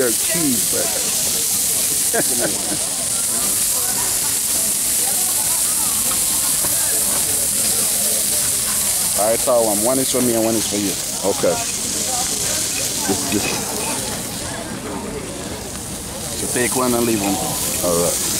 jerk cheese, but. All right, so one. One is for me and one is for you. Okay. Just, just. So take one and leave one. All right.